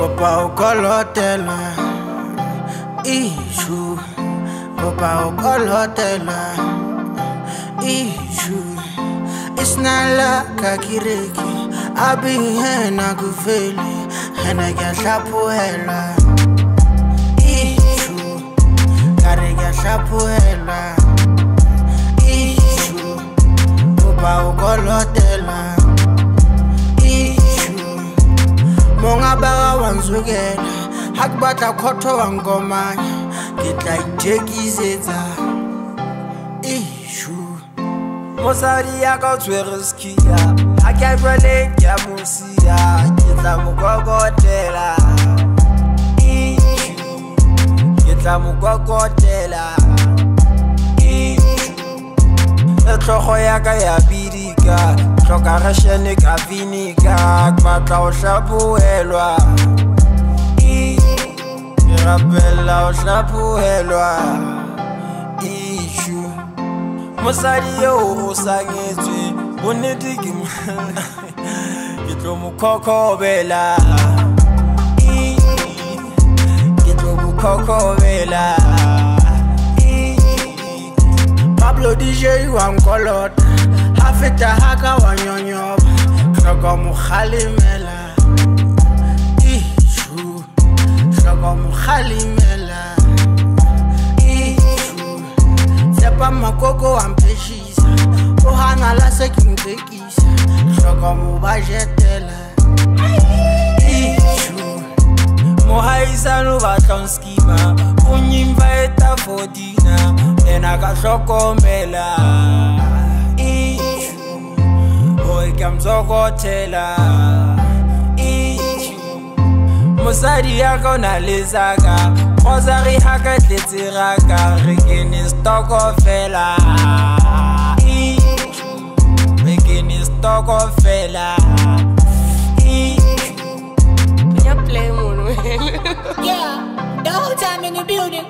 kopa ukolotela ishu. Kopa ukolotela ishu. Isnala kakireki abi hena kuveli hena kyahlaphuhela ishu kare kyahlaphuhela ishu. Kopa ukolotela ishu mongabaka wanzukela ha ke batla kgotho wa nkomanya ke tla ithekisetsa ishu mosadi ya ka o tshwere skia ga ke a jwale ke a mosia ke tla mo kokotela ke tla mo kokotela le tlhogo ya ka ya bidika tlhoka rešene ka vinika ke batla go tlhapoelwa Ishu, ke rapella go tlhapoelwa Ishu mosadi yo o sangetswe bonnete ke mo- ke tlo mo khokobela. Ii, ke tlo mo khokobela pablo dj wa nkolota ha feta ha ka wa nyonyoba tlhoko mogalemela ishu tlhoko mogalemela ishu tshepa makoko wa mphešisa o gana la se ke ntekisa tlhoko mo bajetela ishu mohaisano batlang skima. O nyimvaeta for nakahlokomela ichu hoyi kamtsokothela ichu mosadi yaka o na le saka kgotsa re haka tletse raka re kene stoko fela. Ichu re kene stoko fela. Yeah, the whole time in the building.